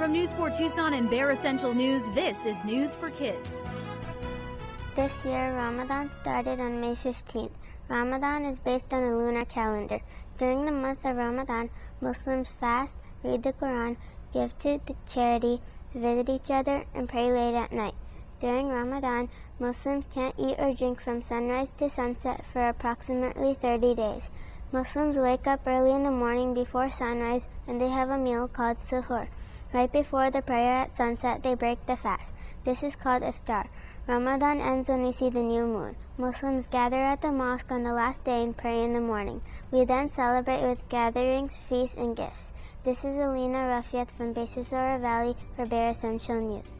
From News 4 Tucson and Bear Essential News, this is News for Kids. This year, Ramadan started on May 15th. Ramadan is based on a lunar calendar. During the month of Ramadan, Muslims fast, read the Quran, give to the charity, visit each other, and pray late at night. During Ramadan, Muslims can't eat or drink from sunrise to sunset for approximately 30 days. Muslims wake up early in the morning before sunrise and they have a meal called suhoor. Right before the prayer at sunset, they break the fast. This is called iftar. Ramadan ends when we see the new moon. Muslims gather at the mosque on the last day and pray in the morning. We then celebrate with gatherings, feasts, and gifts. This is Aleena Rafiyath from BASIS Oro Valley for Bear Essential News.